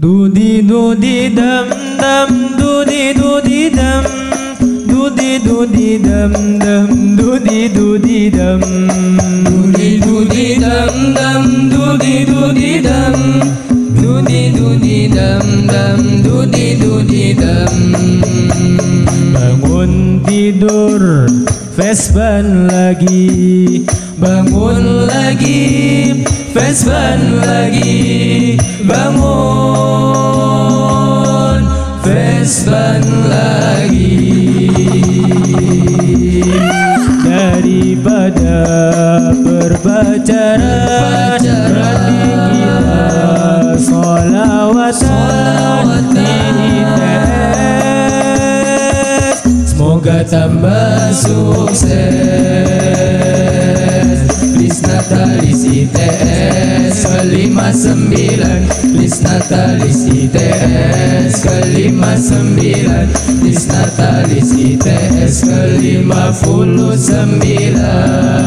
Dudi dudi dam dam. Dudi dudi dam. Dudi dudi dam dam. Dudi dudi dam. Dudi dudi dam dam. Dudi dudi dam. Dudi dudi dam dam. Dudi dudi dam. Bangun tidur Vespan lagi. Bangun lagi Vespan lagi. Bangun Vespan lagi. Daripada berpacaran Berarti kita Solawatan di ITS Semoga tambah sukses. Please Natalis ITS sembilan. Please Natalis ITS sembilan. Please Natalis ITS kelima puluh sembilan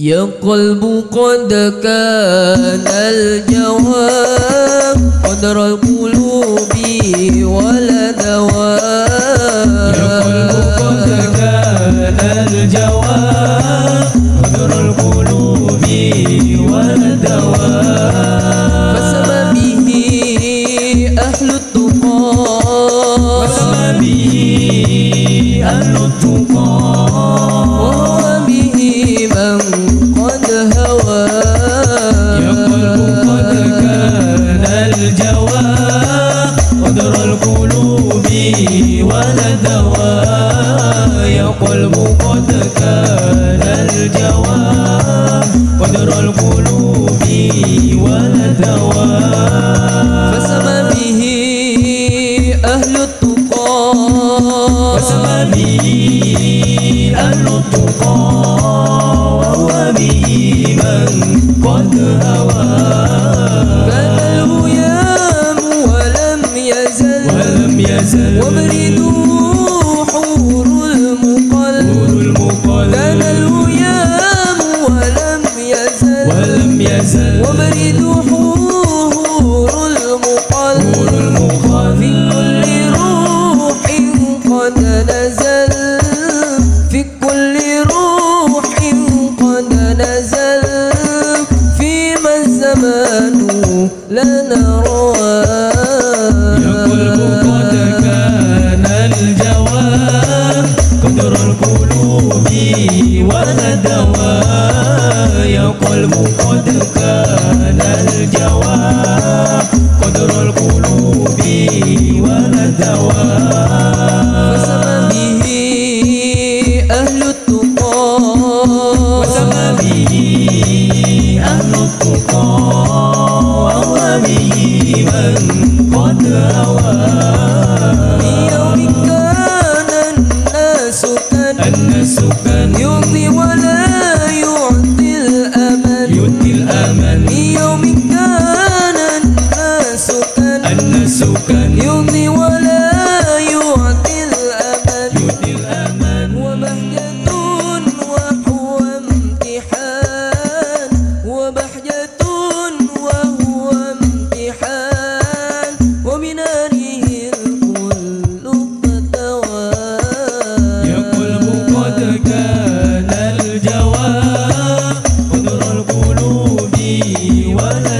يا قلب قد كان الجواب قدر القلوب ولا دواء يا قلب قد كان الجواب. ولا دواء. يا قلب قد كان الجواب. قدر القلوب ولا دواء. فسمى به أهل التقى. وسمى به أهل التقى. وهو به من قد هوى. الزمان لنا رواه يا قلب قد ولا دواء يا قلب قد كان الجواب قدر القلوب ولا دواء فسمى به أهل التقى وسمى به أهل التقى وهو به من قد هوى يوم كان الناس one.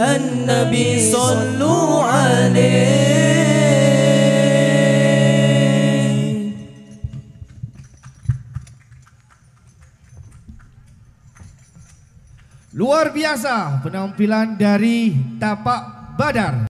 النبي صلوا عليه Luar biasa penampilan dari Tapak Badar.